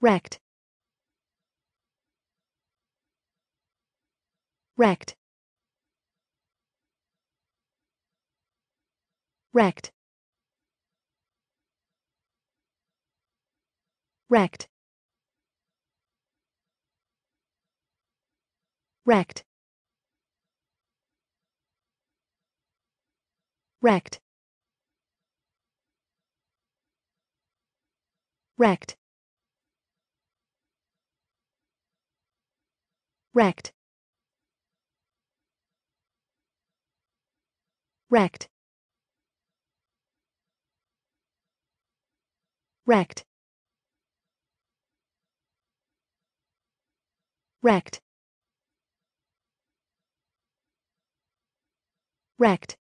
wrecked. Wrecked. Wrecked. Wrecked. Wrecked. Wrecked. Wrecked wrecked. Wrecked. Wrecked. Wrecked. Wrecked